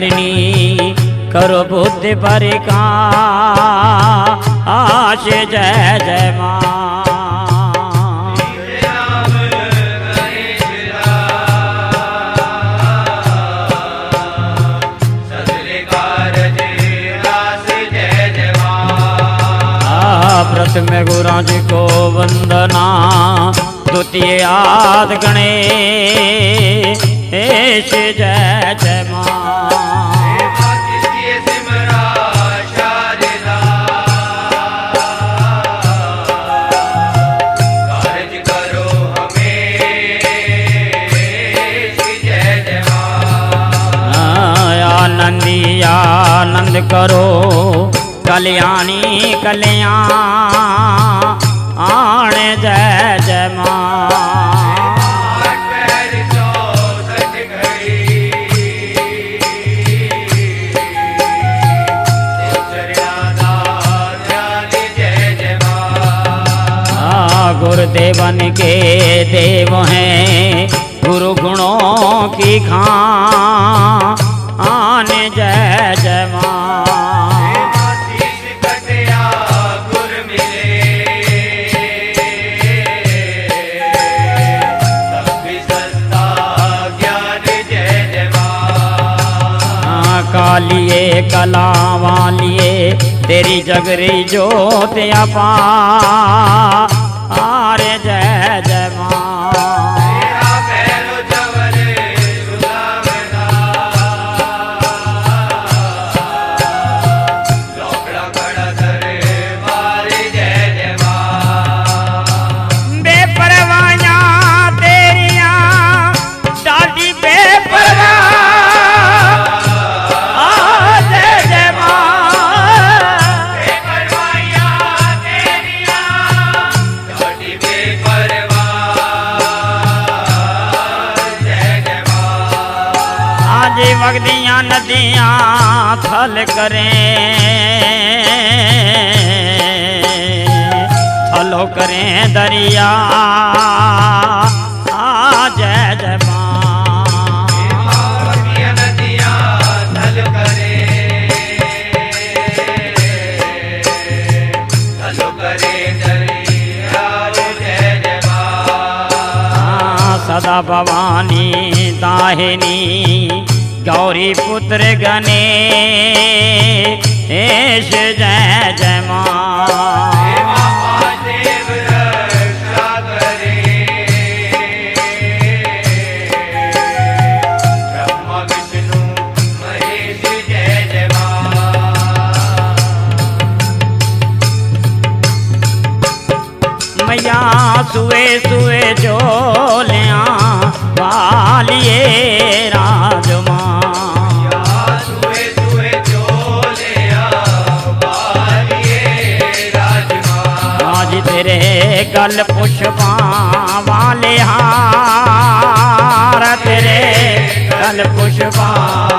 विनाशक करो बुद्धि पर का आश जय जय माँ। प्रथम गुरु जी को वंदना, द्वितीय आद गणे जय जय माँ आनंद करो कल्याणी कल्याण। गुरुदेवन के देव हैं। गुरु गुणों की खां आने जय जय कालिए कला वालिए तेरी जगरी जोत अपा। आरे जय जय माँ थल करें। थलो करें दरिया सदा भवानी दाहिनी गौरी पुत्र गणेश जय जय माँ। मैया सुए सुए झोलिया वालिए तेरे गल पुष्पा वाले तेरे गल पुष्पा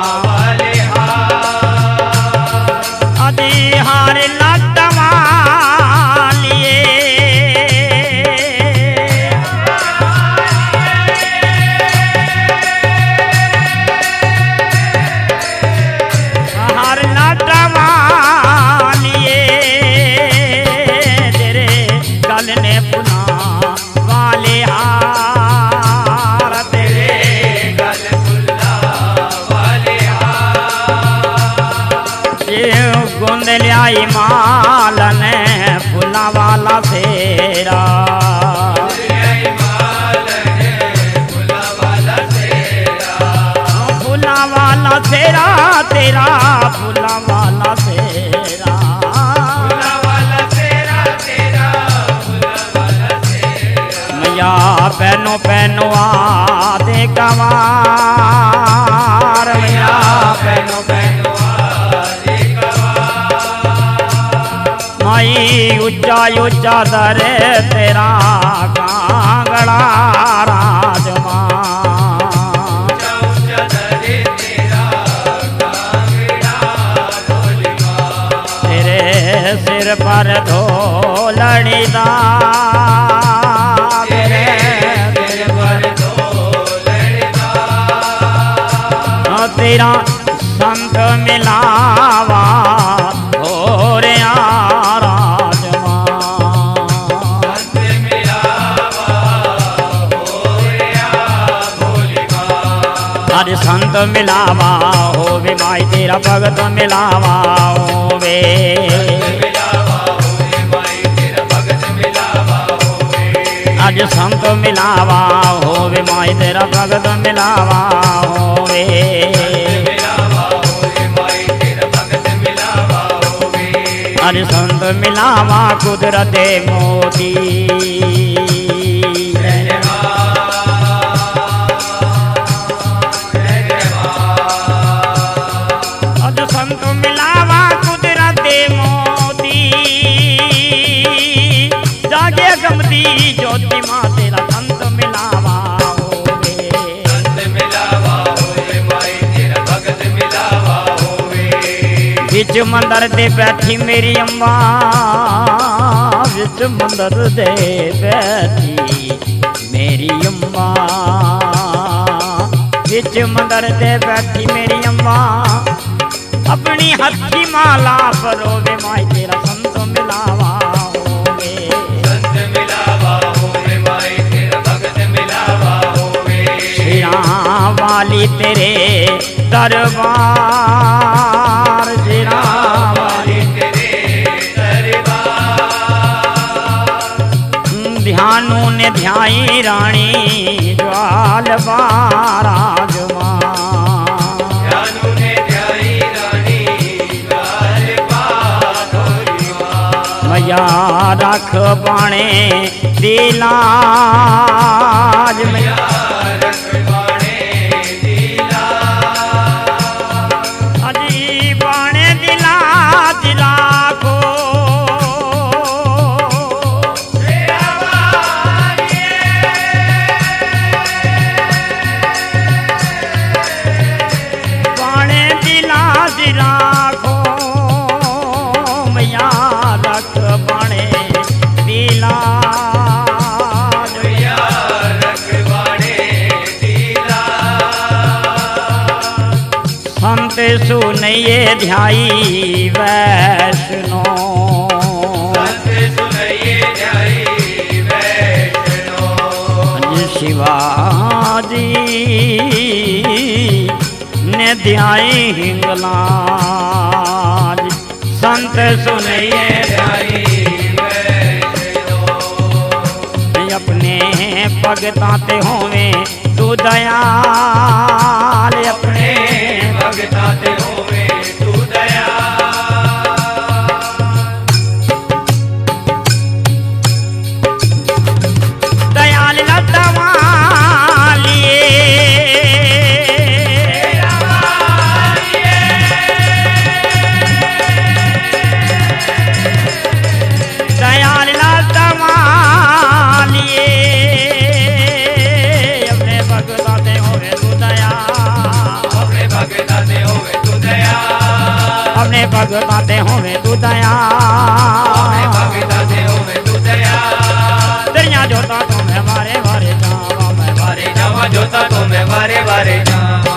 लियाई मालन फुला वाला फेरा फुला वाला फेरा तेरा फुला वाला तेरा मैया आ दे गवार मैया पैनो पैनो माई उच्चा उच्चा दर तेरा कांगड़ा राजमा। तेरे सिर पर तेरे सिर पर तेरा अज संत मिलावा होवे माई तेरा भगत मिलावा होवे अज संत मिलावा होवे माई तेरा भगत मिलावा होवे अज संत मिलावा, कुदरते मोती। विच मंदर दे बैठी मेरी अम्मा विच मंदर दे बैठी मेरी अम्मा विच मंदर दे बैठी मेरी अम्मा अपनी हथी माला परोवे माई तेरा संत मिलावा होवे श्रीराम वाली तेरे दरबार ध्याई रानी ज्वाल बाराजमा मैया रख बाणे दिलाज मैया सुनइए ध्याई वैष्णो। शिवाजी ने ध्याई हिंगलाज। संत सुनइए अपने भगतां ते होवे तू दयाल। अपने दयाल होवे तू दया। तेरिया जोता तो मैं मारे मारे जावा मैं मारे जोता तो मैं बारे बारे जा